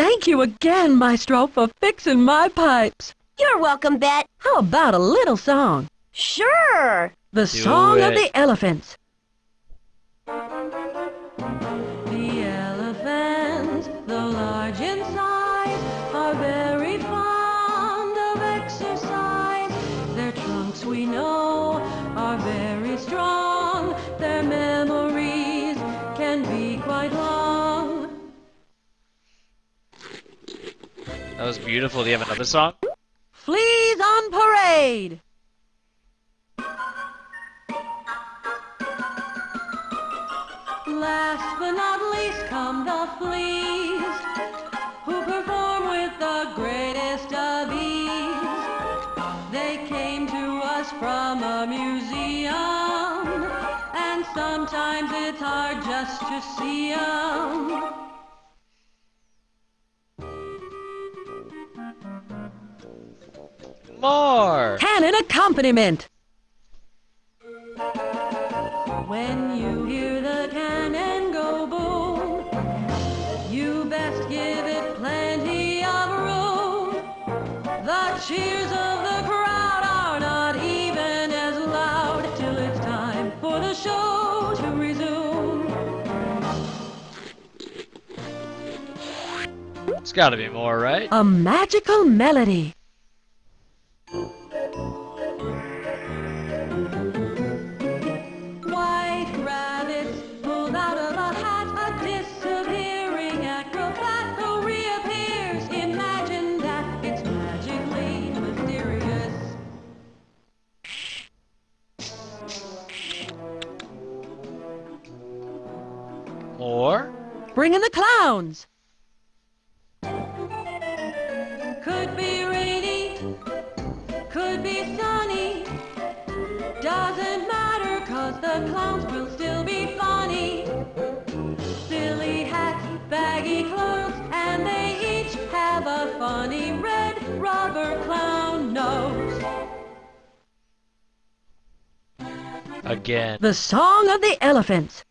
Thank you again, Maestro, for fixing my pipes. You're welcome, Bet. How about a little song? Sure. The Do Song of the Elephants. The elephants, though large in size, are very fond of exercise. Their trunks, we know, are very strong. That was beautiful. Do you have another song? Fleas on parade! Last but not least come the fleas, who perform with the greatest of ease. They came to us from a museum, and sometimes it's hard just to see 'em. More. Cannon accompaniment. When you hear the cannon go boom, you best give it plenty of room. The cheers of the crowd are not even as loud till it's time for the show to resume. It's got to be more, right? A magical melody. Pulled out of a hat, a disappearing acrobat who reappears. Imagine that it's magically mysterious. More. Bring in the clowns. Could be rainy, could be sunny. Doesn't matter, cause the clowns will still red rubber clown nose. Again. The Song of the Elephants.